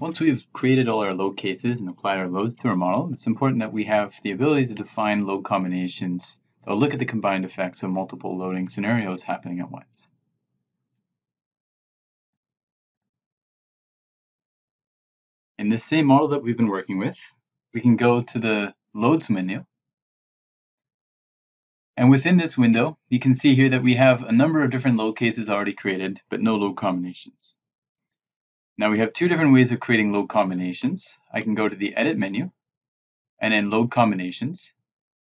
Once we've created all our load cases and applied our loads to our model, it's important that we have the ability to define load combinations that will look at the combined effects of multiple loading scenarios happening at once. In this same model that we've been working with, we can go to the Loads menu. And within this window, you can see here that we have a number of different load cases already created, but no load combinations. Now we have two different ways of creating load combinations. I can go to the Edit menu and then Load Combinations.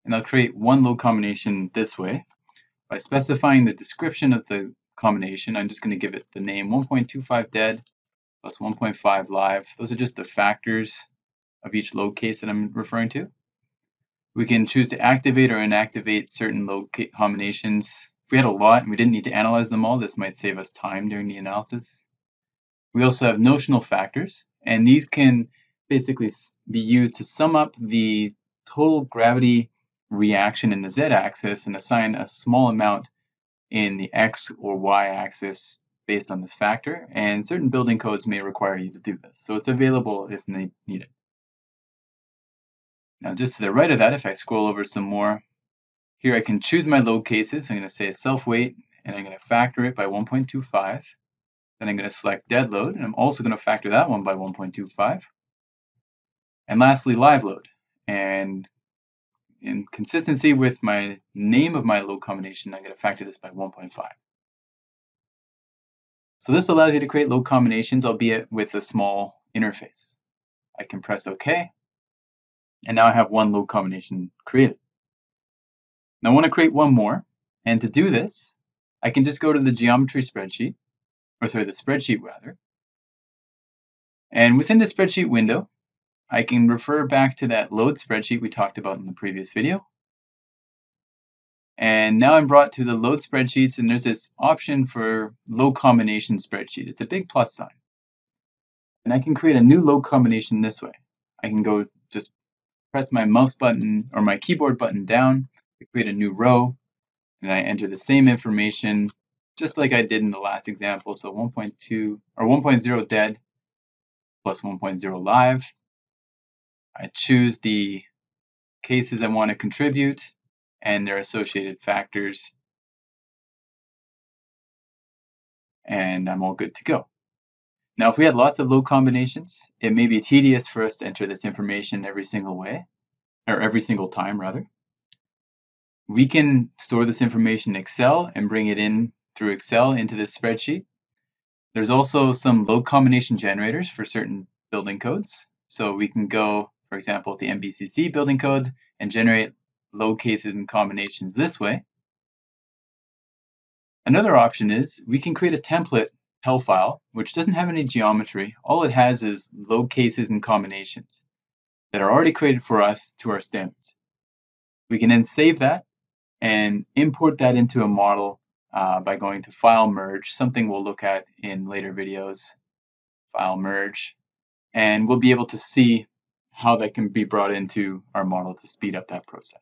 And I'll create one load combination this way. By specifying the description of the combination, I'm just going to give it the name 1.25 dead plus 1.5 live. Those are just the factors of each load case that I'm referring to. We can choose to activate or inactivate certain load combinations. If we had a lot and we didn't need to analyze them all, this might save us time during the analysis. We also have notional factors, and these can basically be used to sum up the total gravity reaction in the z-axis and assign a small amount in the x or y-axis based on this factor, and certain building codes may require you to do this. So it's available if needed. Now just to the right of that, if I scroll over some more, here I can choose my load cases. I'm going to say self weight, and I'm going to factor it by 1.25. Then I'm going to select dead load, and I'm also going to factor that one by 1.25. And lastly, live load. And in consistency with my name of my load combination, I'm going to factor this by 1.5. So this allows you to create load combinations, albeit with a small interface. I can press OK, and now I have one load combination created. Now I want to create one more, and to do this, I can just go to the geometry spreadsheet, or sorry, the spreadsheet rather. And within the spreadsheet window, I can refer back to that load spreadsheet we talked about in the previous video. And now I'm brought to the load spreadsheets and there's this option for load combination spreadsheet. It's a big plus sign. And I can create a new load combination this way. I can go just press my mouse button or my keyboard button down to create a new row and I enter the same information just like I did in the last example. So 1.2 or 1.0 dead plus 1.0 live. I choose the cases I want to contribute and their associated factors. And I'm all good to go. Now, if we had lots of load combinations, it may be tedious for us to enter this information every single way, or every single time rather. We can store this information in Excel and bring it in through Excel into this spreadsheet. There's also some load combination generators for certain building codes. So we can go, for example, with the NBCC building code and generate load cases and combinations this way. Another option is we can create a template PEL file, which doesn't have any geometry. All it has is load cases and combinations that are already created for us to our standards. We can then save that and import that into a model uh, by going to File Merge, something we'll look at in later videos, File Merge, and we'll be able to see how that can be brought into our model to speed up that process.